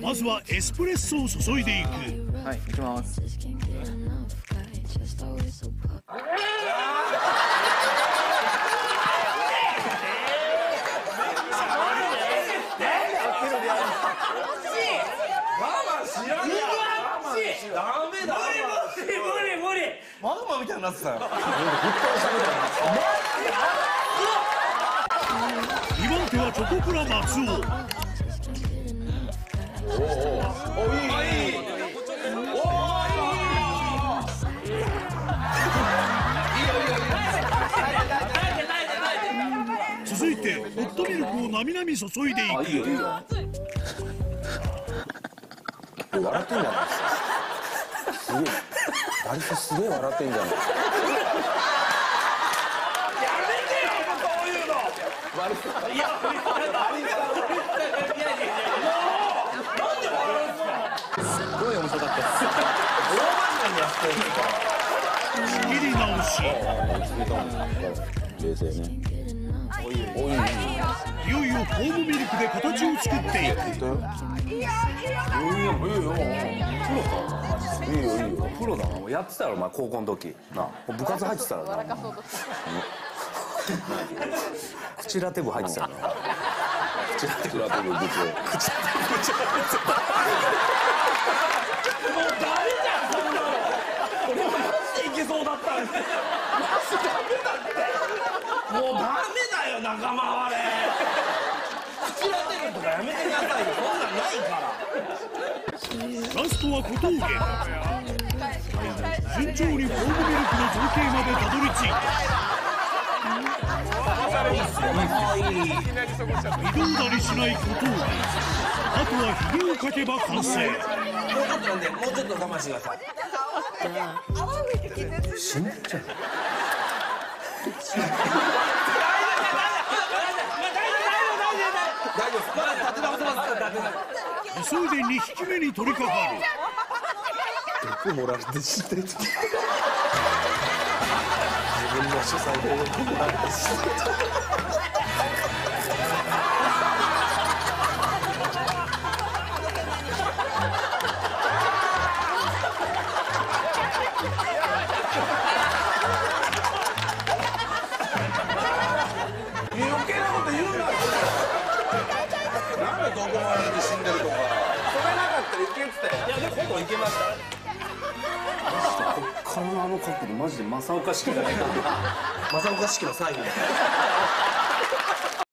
まずはエスプレッソを注いでいく。はい行きます。マグマみたいになってたよ。2番手はチョコプラ松尾続いてホットミルクをなみなみ注いでいくいいよいいよ笑ってんじゃないすげえバリすげえ笑ってんじゃないすごい面白かったです仕切り直し冷静ねおいおいいよいよフォームミルクで形を作っていくいいよいいよプロかいいよいいよプロだなやってたろお前高校の時な部活入ってたらな口ラテ部入ってたよな口ラテ部ラテ部部長いけそうだったんでもうダメだよ仲間割れ。口当てるとかやめてくださいよそんなんないからラストは小峠順調にフォームミルクの造形までたどり着いた微動だにしない小峠あとはひげをかけば完成。もうちょっとなんでもうちょっと我慢してください死んでんじゃん大丈夫まだ立て直せます急いで2匹目に取り掛かる毒もらって死んでる自分の主催で毒もらって死ん余計なこと言うな。なんでどこまで死んでるとか。それなかったらいけってたよ。いやでもほぼいけました体のあの角度マジで正岡式じゃないか正岡式のサイン